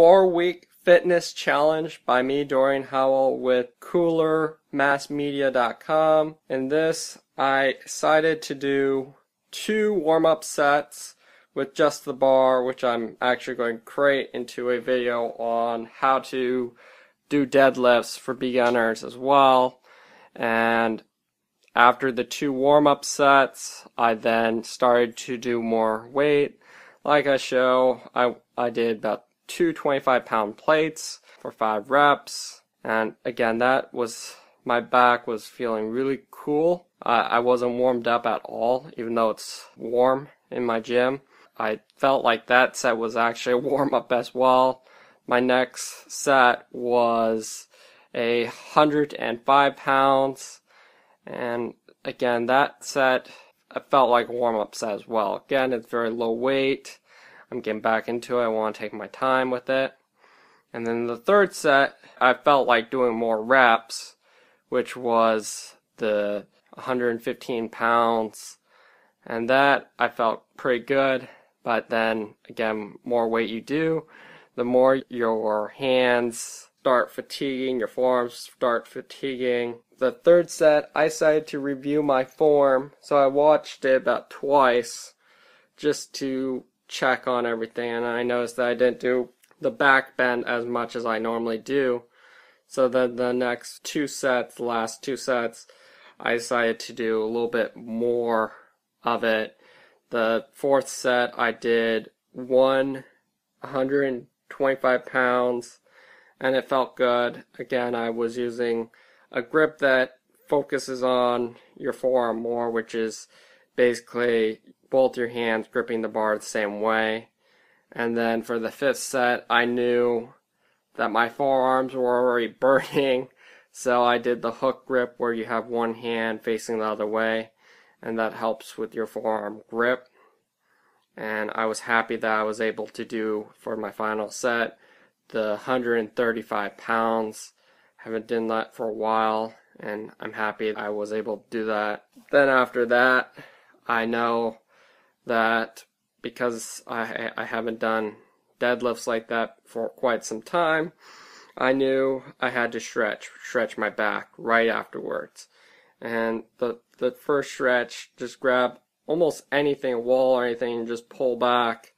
four week fitness challenge by me, Dorian Howell, with coolermassmedia.com. In this, I decided to do two warm up sets with just the bar, which I'm actually going to create into a video on how to do deadlifts for beginners as well. And after the two warm up sets, I then started to do more weight. Like I show, I, I did about two 25 pound plates for five reps. And again, that was, my back was feeling really cool. I, I wasn't warmed up at all, even though it's warm in my gym. I felt like that set was actually a warm up as well. My next set was a 105 pounds. And again, that set, I felt like warm up set as well. Again, it's very low weight. I'm getting back into it. I want to take my time with it. And then the third set, I felt like doing more reps, which was the 115 pounds. And that I felt pretty good. But then again, more weight you do, the more your hands start fatiguing, your forearms start fatiguing. The third set, I decided to review my form, so I watched it about twice just to check on everything, and I noticed that I didn't do the back bend as much as I normally do. So then the next two sets, the last two sets, I decided to do a little bit more of it the fourth set, I did one 125 pounds, and it felt good. Again, I was using a grip that focuses on your forearm more, which is basically both your hands gripping the bar the same way. And then for the fifth set, I knew that my forearms were already burning, so I did the hook grip where you have one hand facing the other way and that helps with your forearm grip. And I was happy that I was able to do for my final set the 135 pounds. Haven't done that for a while, and I'm happy I was able to do that. Then after that, I know that because I I haven't done deadlifts like that for quite some time, I knew I had to stretch stretch my back right afterwards. And the the first stretch, just grab almost anything, a wall or anything, and just pull back.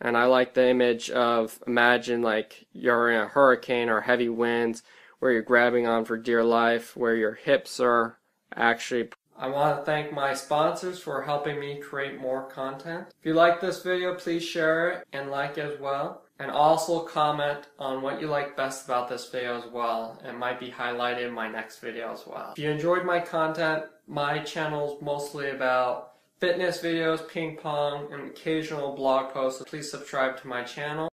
And I like the image of imagine like you're in a hurricane or heavy winds where you're grabbing on for dear life, where your hips are actually. I want to thank my sponsors for helping me create more content. If you like this video, please share it and like as well. And also comment on what you like best about this video as well. It might be highlighted in my next video as well. If you enjoyed my content, my channel is mostly about fitness videos, ping pong, and occasional blog posts. Please subscribe to my channel.